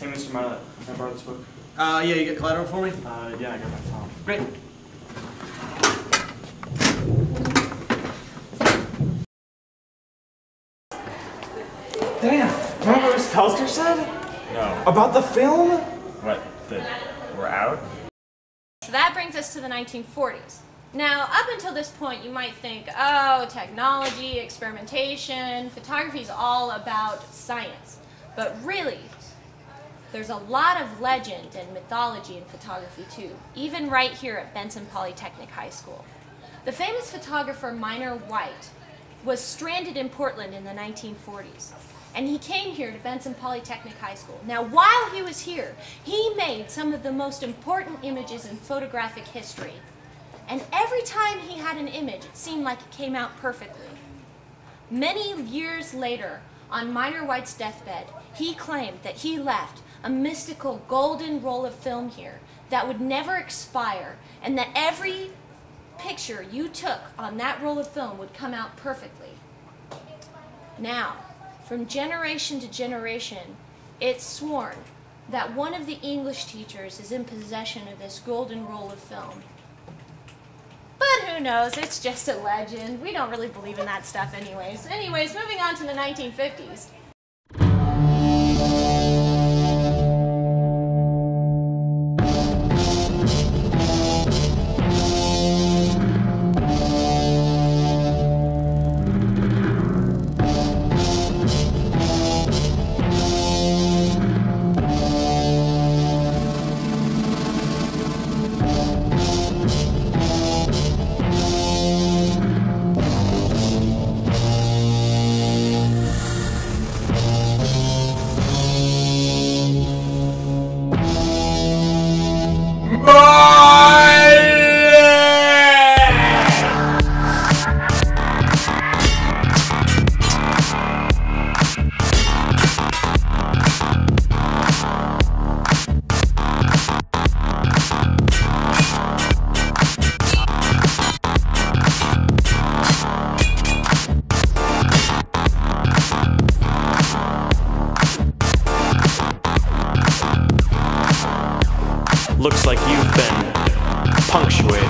Hey, Mr. Marlett, can I borrow this book? Uh, yeah, you get collateral for me? Uh, yeah, I got my phone. Great. Damn! Remember what Miss Pelsker said? No. About the film? What? The, we're out? So that brings us to the 1940s. Now, up until this point, you might think, oh, technology, experimentation, photography is all about science. But really, there's a lot of legend and mythology in photography too, even right here at Benson Polytechnic High School. The famous photographer Minor White was stranded in Portland in the 1940s. And he came here to Benson Polytechnic High School. Now, while he was here, he made some of the most important images in photographic history. And every time he had an image, it seemed like it came out perfectly. Many years later, on Minor White's deathbed, he claimed that he left a mystical golden roll of film here that would never expire, and that every picture you took on that roll of film would come out perfectly. Now, from generation to generation, it's sworn that one of the English teachers is in possession of this golden roll of film. But who knows? It's just a legend. We don't really believe in that stuff anyways. Anyways, moving on to the 1950s. Looks like you've been punctuated.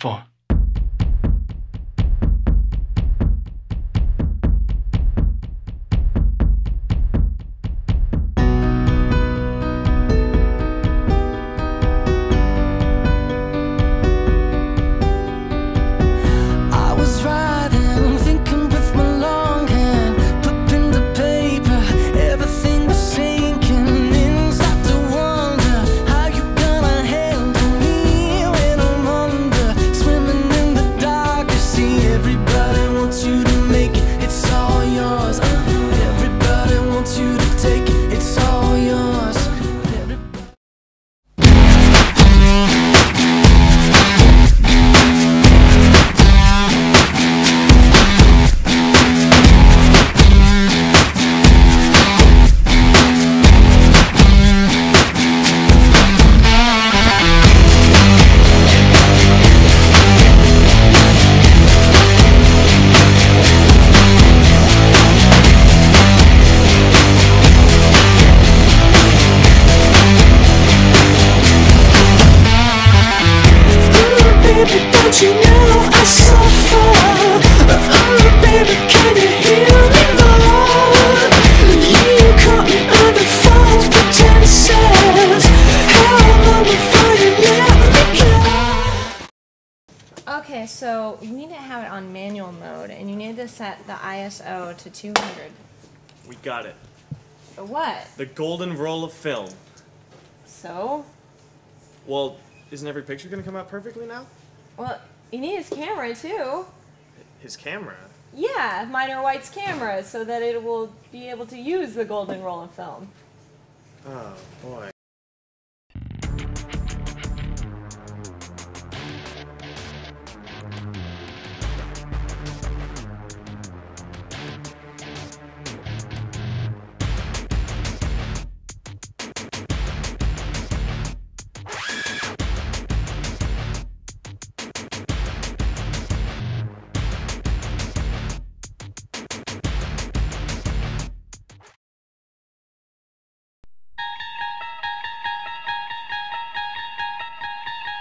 for. Okay, so you need to have it on manual mode, and you need to set the ISO to 200. We got it. The what? The golden roll of film. So? Well, isn't every picture going to come out perfectly now? Well, you need his camera, too. His camera? Yeah, Minor White's camera, so that it will be able to use the golden roll of film. Oh boy.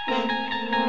Música